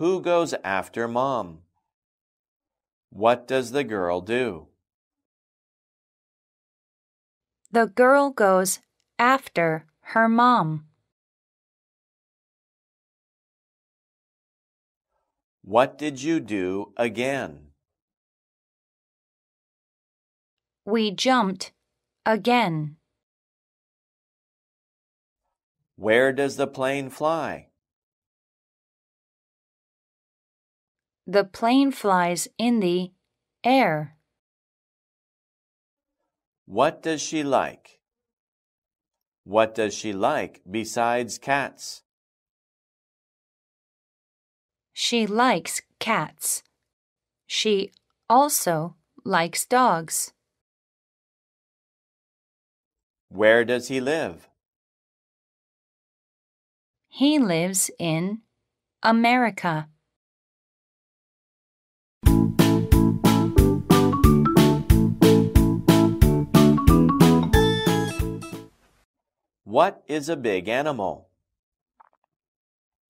Who goes after mom? What does the girl do? The girl goes after her mom. What did you do again? We jumped again. Where does the plane fly? The plane flies in the air. What does she like? What does she like besides cats? She likes cats. She also likes dogs. Where does he live? He lives in America. What is a big animal?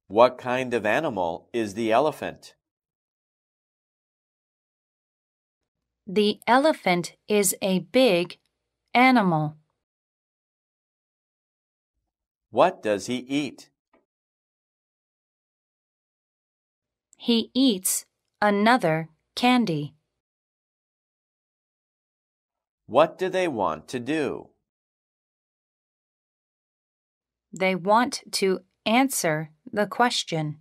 What kind of animal is the elephant? The elephant is a big animal. What does he eat? He eats another candy. What do they want to do? They want to answer the question.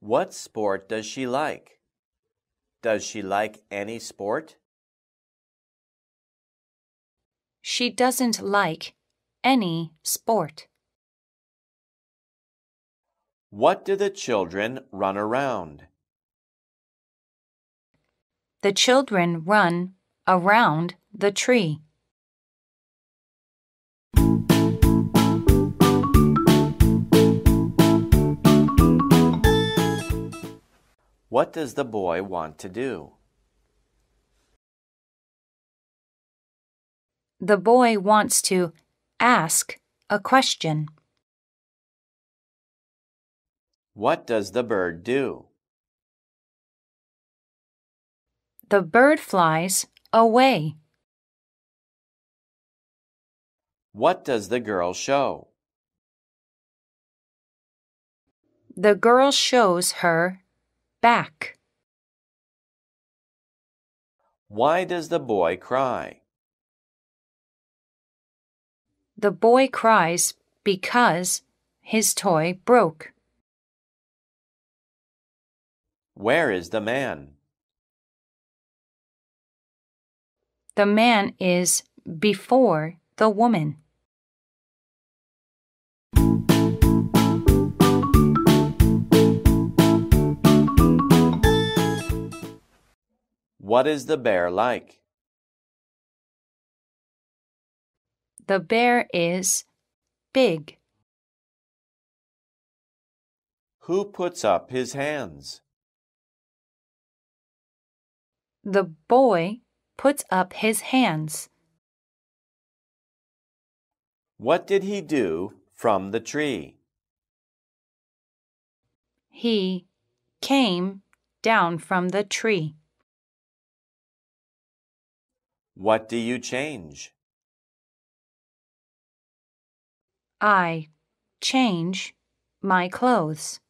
What sport does she like? Does she like any sport? She doesn't like any sport. What do the children run around? The children run around the tree. What does the boy want to do? The boy wants to ask a question. What does the bird do? The bird flies away. What does the girl show? The girl shows her back. Why does the boy cry? The boy cries because his toy broke. Where is the man? The man is before the woman. What is the bear like? The bear is big. Who puts up his hands? The boy puts up his hands. What did he do from the tree? He came down from the tree. What do you change? I change my clothes.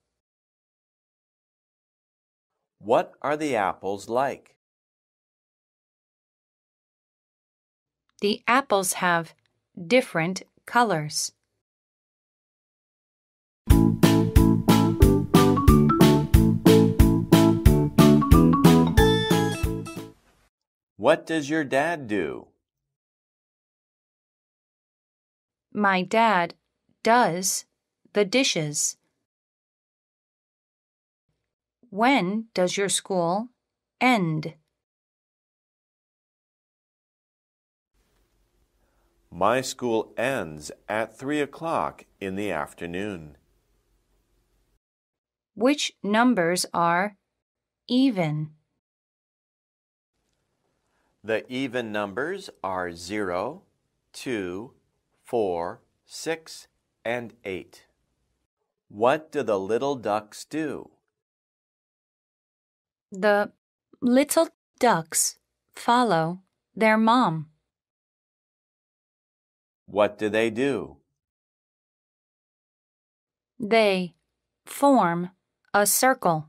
What are the apples like? The apples have different colors. What does your dad do? My dad does the dishes. When does your school end? My school ends at three o'clock in the afternoon. Which numbers are even? The even numbers are 0, 2, 4, 6, and 8. What do the little ducks do? The little ducks follow their mom. What do they do? They form a circle.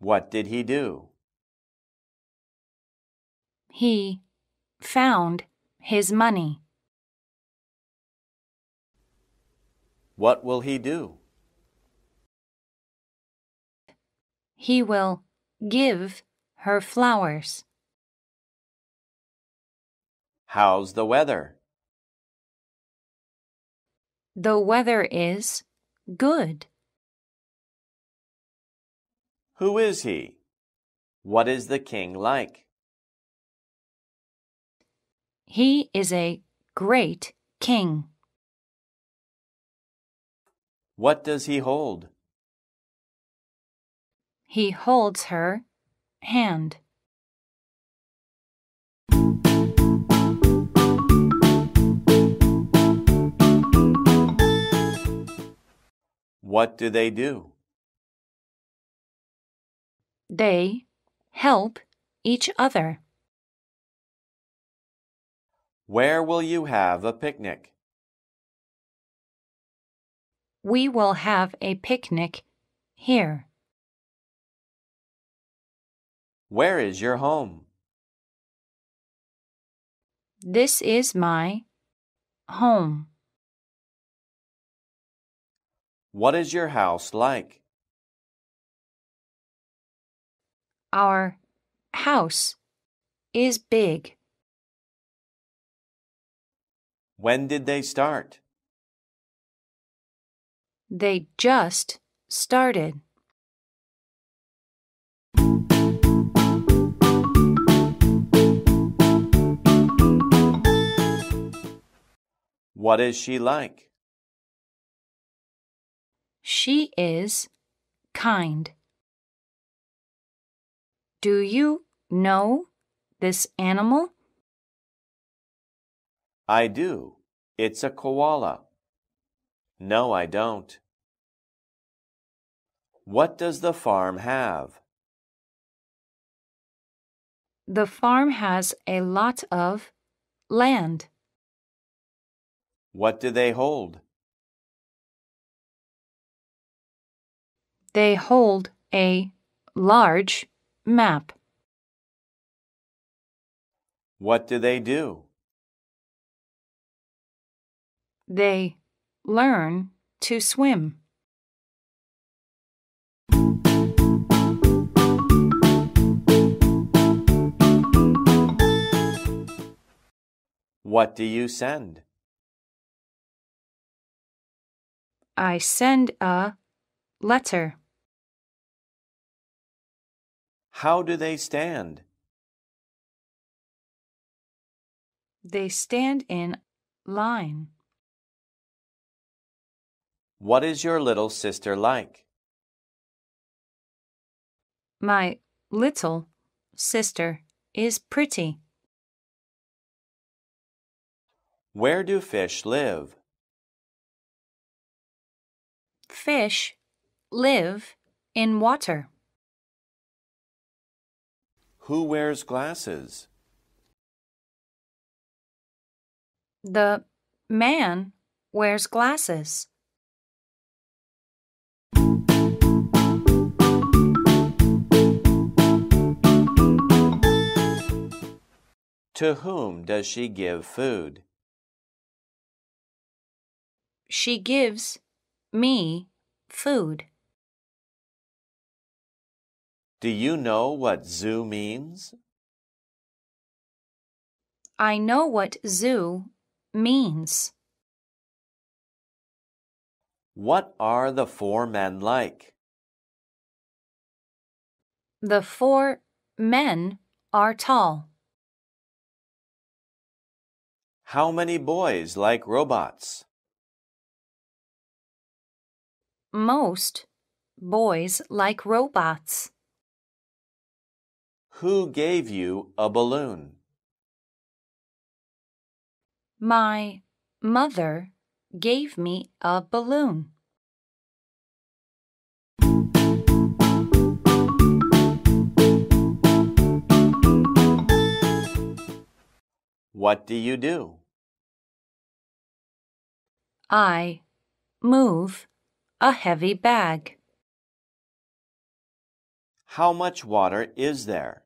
What did he do? He found his money. What will he do? He will give her flowers. How's the weather? The weather is good. Who is he? What is the king like? He is a great king. What does he hold? He holds her hand. What do they do? They help each other. Where will you have a picnic? We will have a picnic here. Where is your home? This is my home. What is your house like? Our house is big. When did they start? They just started. What is she like? She is kind. Do you know this animal? I do. It's a koala. No, I don't. What does the farm have? The farm has a lot of land. What do they hold? They hold a large map. What do they do? They learn to swim. What do you send? I send a letter. How do they stand? They stand in line. What is your little sister like? My little sister is pretty. Where do fish live? Fish live in water. Who wears glasses? The man wears glasses. To whom does she give food? She gives me food. Do you know what zoo means? I know what zoo means. What are the four men like? The four men are tall. How many boys like robots? Most boys like robots. Who gave you a balloon? My mother gave me a balloon. What do you do? I move a heavy bag. How much water is there?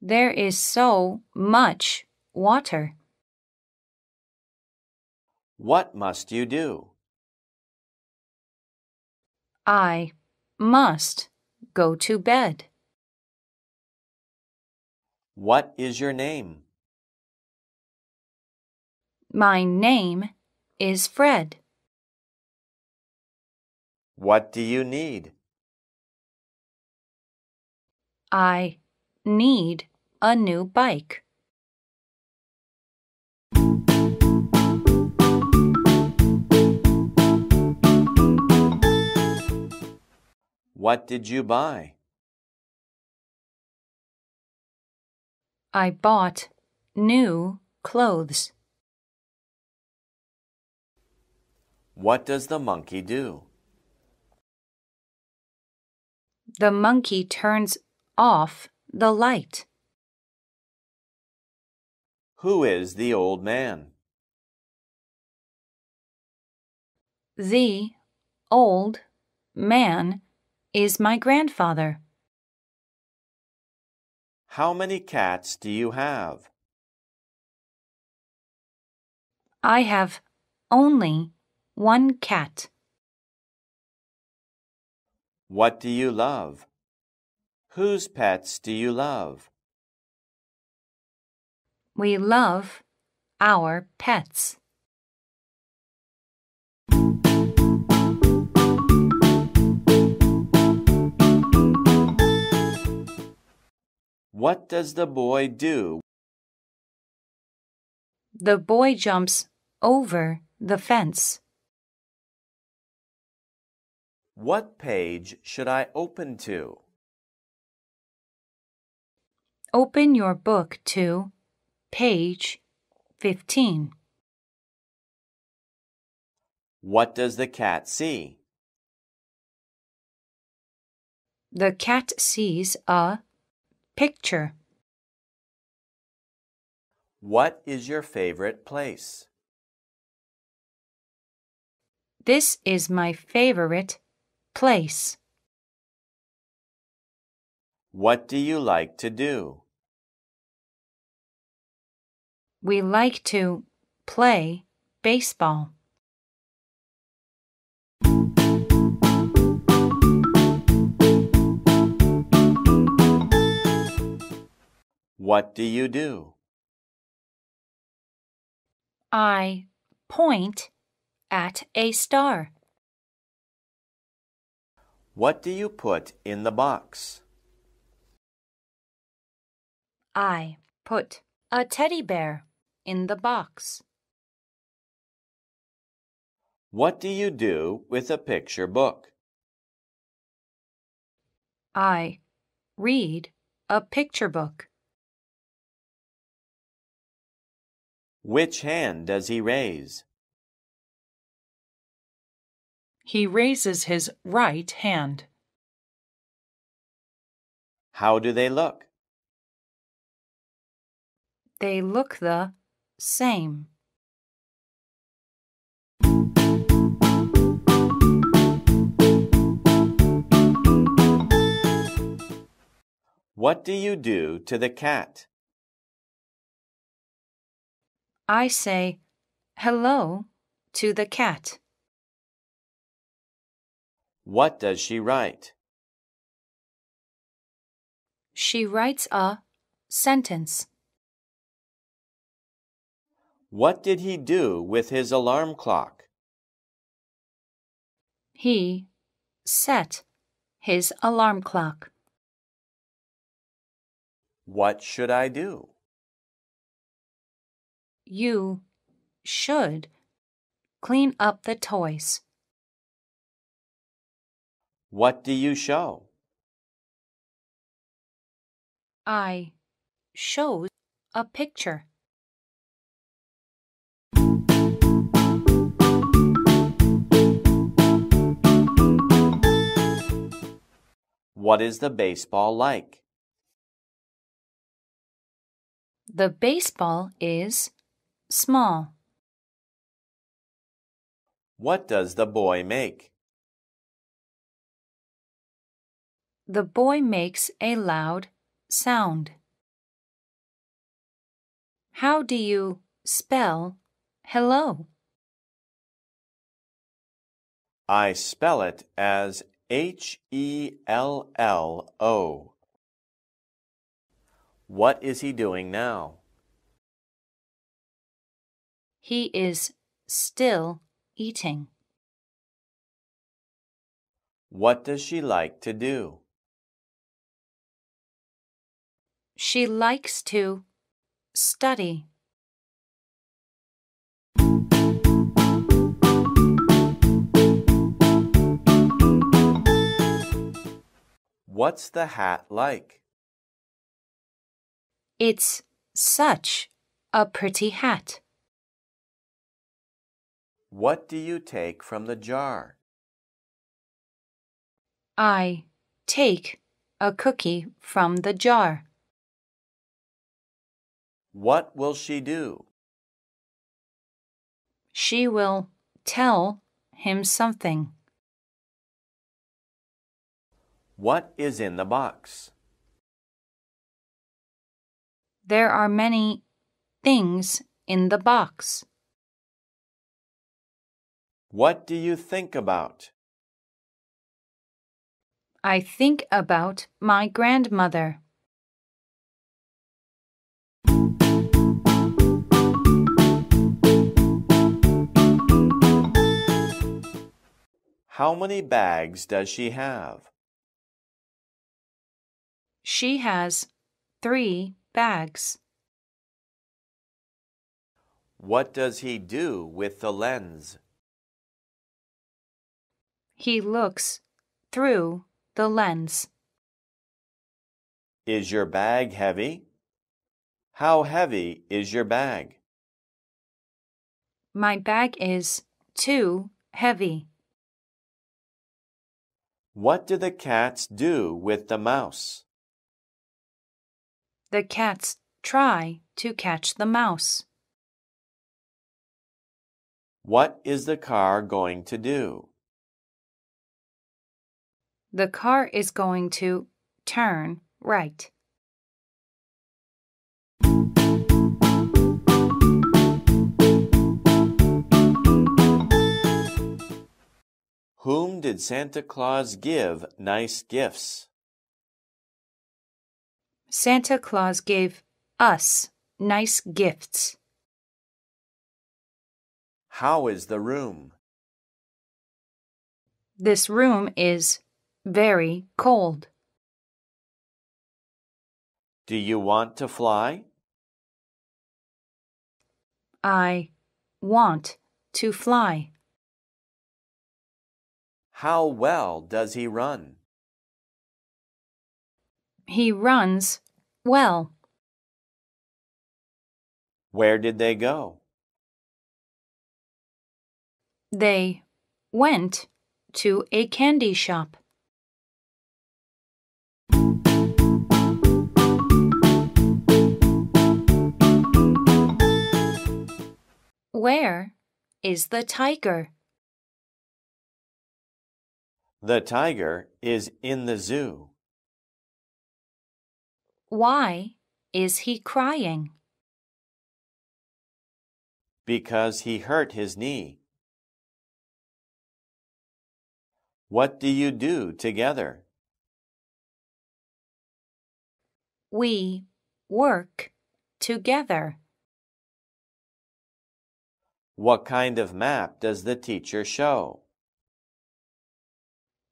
There is so much water. What must you do? I must go to bed. What is your name? My name is Fred. What do you need? I need a new bike. What did you buy? I bought new clothes. What does the monkey do? The monkey turns off the light. Who is the old man? The old man is my grandfather. How many cats do you have? I have only one cat. What do you love? Whose pets do you love? We love our pets. What does the boy do? The boy jumps over the fence. What page should I open to? Open your book to page 15. What does the cat see? The cat sees a picture. What is your favorite place? This is my favorite place. What do you like to do? We like to play baseball. What do you do? I point at a star. What do you put in the box? I put a teddy bear in the box. What do you do with a picture book? I read a picture book. Which hand does he raise? He raises his right hand. How do they look? They look the same. What do you do to the cat? I say hello to the cat. What does she write? She writes a sentence. What did he do with his alarm clock? He set his alarm clock. What should I do? You should clean up the toys. What do you show? I shows a picture. What is the baseball like? The baseball is small. What does the boy make? The boy makes a loud sound. How do you spell hello? I spell it as H E L L O. What is he doing now? He is still eating. What does she like to do? She likes to study. What's the hat like? It's such a pretty hat. What do you take from the jar? I take a cookie from the jar. What will she do? She will tell him something. What is in the box? There are many things in the box. What do you think about? I think about my grandmother. How many bags does she have? She has three bags. What does he do with the lens? He looks through the lens. Is your bag heavy? How heavy is your bag? My bag is too heavy. What do the cats do with the mouse? The cats try to catch the mouse. What is the car going to do? The car is going to turn right. Whom did Santa Claus give nice gifts? Santa Claus gave us nice gifts. How is the room? This room is very cold. Do you want to fly? I want to fly. How well does he run? He runs well. Where did they go? They went to a candy shop. Where is the tiger? The tiger is in the zoo. Why is he crying? Because he hurt his knee. What do you do together? We work together. What kind of map does the teacher show?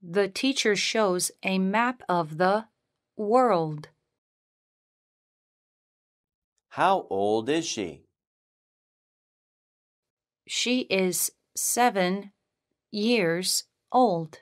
The teacher shows a map of the world. How old is she? She is seven years old.